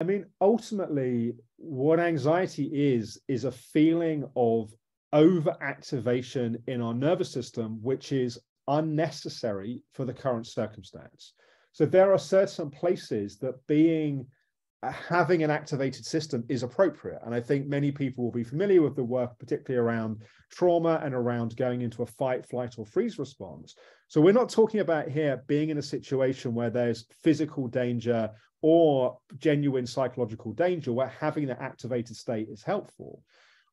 I mean, ultimately, what anxiety is, is a feeling of overactivation in our nervous system, which is unnecessary for the current circumstance. So there are certain places that being Uh, having an activated system is appropriate. And I think many people will be familiar with the work, particularly around trauma and around going into a fight, flight, or freeze response. So we're not talking about here being in a situation where there's physical danger or genuine psychological danger, where having that activated state is helpful.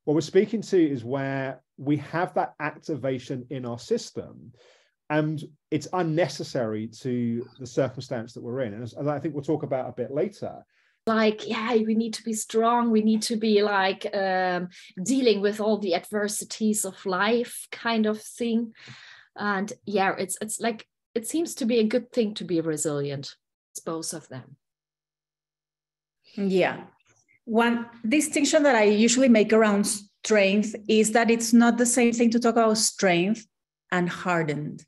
What we're speaking to is where we have that activation in our system and it's unnecessary to the circumstance that we're in. And as, as I think we'll talk about a bit later, like yeah we need to be strong. We need to be like um, dealing with all the adversities of life kind of thing. And yeah it's it's like it seems to be a good thing to be resilient it's both of them. Yeah. One distinction that i usually make around strength is that it's not the same thing to talk about strength and hardened.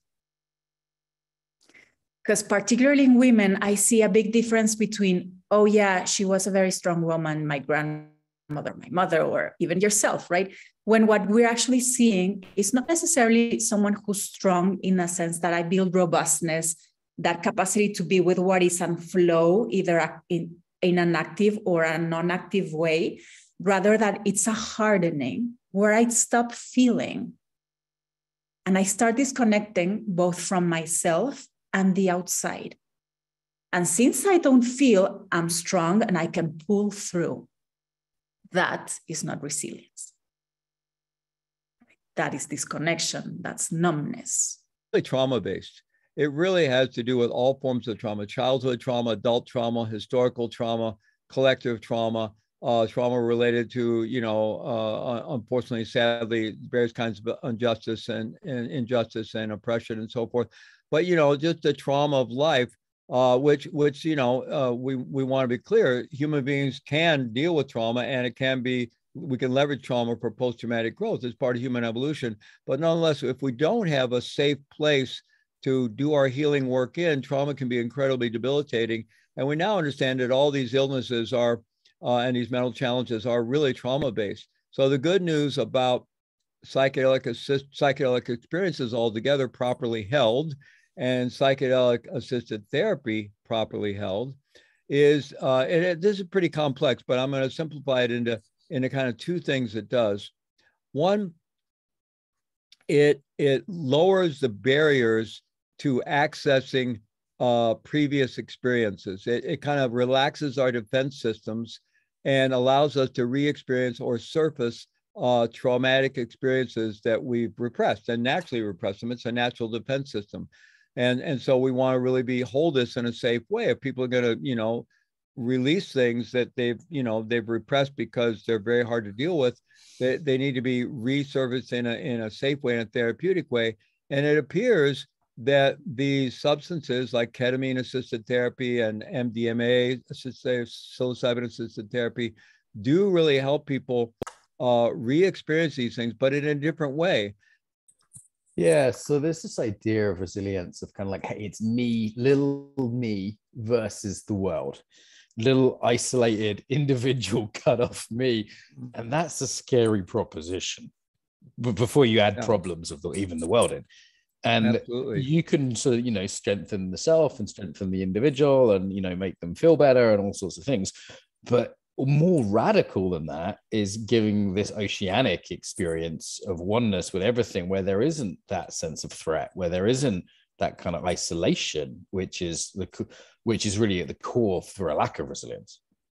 Because particularly in women i see a big difference between oh yeah she was a very strong woman my grandmother my mother or even yourself right? When what we're actually seeing is not necessarily someone who's strong in a sense that i build robustness that capacity to be with what is and flow either in, in an active or a non-active way rather that it's a hardening where i stop feeling. And i start disconnecting both from myself and the outside and since I don't feel I'm strong and I can pull through, that is not resilience. That is disconnection, that's numbness. Really Trauma based. It really has to do with all forms of trauma childhood trauma, adult trauma, historical trauma, collective trauma, uh, trauma related to, you know, uh, unfortunately, sadly, various kinds of injustice and, and injustice and oppression and so forth. But, you know, just the trauma of life uh, which which you know uh, we we want to be clear human beings can deal with trauma and it can be we can leverage trauma for post-traumatic growth as part of human evolution. But nonetheless if we don't have a safe place to do our healing work in trauma can be incredibly debilitating. And we now understand that all these illnesses are uh, and these mental challenges are really trauma based so the good news about psychedelic assist, psychedelic experiences altogether properly held and psychedelic assisted therapy properly held is uh, it, this is pretty complex but i'm going to simplify it into into kind of two things it does. One it it lowers the barriers to accessing uh, previous experiences. It, it kind of relaxes our defense systems and allows us to re-experience or surface uh, traumatic experiences that we've repressed and naturally repressed them. It's a natural defense system and and so we want to really be hold this in a safe way. If people are going to you know release things that they've you know they've repressed because they're very hard to deal with they, they need to be resurfaced in a in a safe way in a therapeutic way. And it appears that these substances like ketamine assisted therapy and mdma assisted psilocybin assisted therapy do really help people uh, re-experience these things but in a different way yeah, so there's this idea of resilience of kind of like, hey, it's me, little me versus the world, little isolated individual cut off me. And that's a scary proposition. But before you add yeah. problems of the, even the world in. And Absolutely. you can sort of, you know, strengthen the self and strengthen the individual and, you know, make them feel better and all sorts of things. But more radical than that is giving this oceanic experience of oneness with everything where there isn't that sense of threat where there isn't that kind of isolation which is the which is really at the core for a lack of resilience